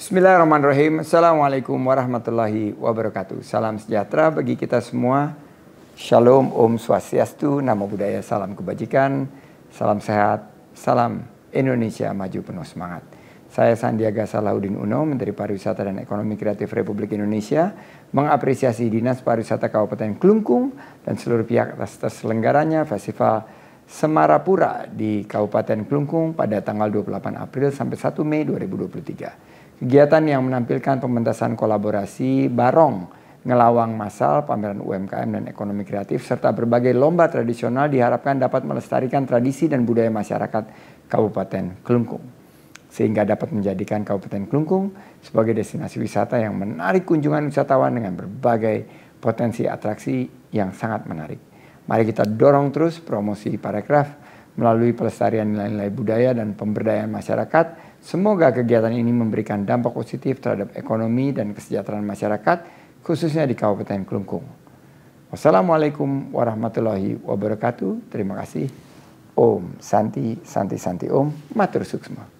Bismillahirrahmanirrahim. Assalamualaikum warahmatullahi wabarakatuh. Salam sejahtera bagi kita semua. Shalom, Om Swastiastu, Namo Buddhaya, salam kebajikan, salam sehat, salam Indonesia maju penuh semangat. Saya Sandiaga Salahuddin Uno, Menteri Pariwisata dan Ekonomi Kreatif Republik Indonesia, mengapresiasi Dinas Pariwisata Kabupaten Klungkung dan seluruh pihak atas terselenggaranya Festival Semarapura di Kabupaten Klungkung pada tanggal 28 April sampai 1 Mei 2023. Kegiatan yang menampilkan pementasan kolaborasi barong, ngelawang masal, pameran UMKM dan ekonomi kreatif, serta berbagai lomba tradisional diharapkan dapat melestarikan tradisi dan budaya masyarakat Kabupaten Kelungkung. Sehingga dapat menjadikan Kabupaten Kelungkung sebagai destinasi wisata yang menarik kunjungan wisatawan dengan berbagai potensi atraksi yang sangat menarik. Mari kita dorong terus promosi parekraf melalui pelestarian nilai-nilai budaya dan pemberdayaan masyarakat Semoga kegiatan ini memberikan dampak positif terhadap ekonomi dan kesejahteraan masyarakat, khususnya di Kabupaten Kelungkung. Wassalamualaikum warahmatullahi wabarakatuh. Terima kasih. Om Santi, Santi, Santi Om, Matur Suksma.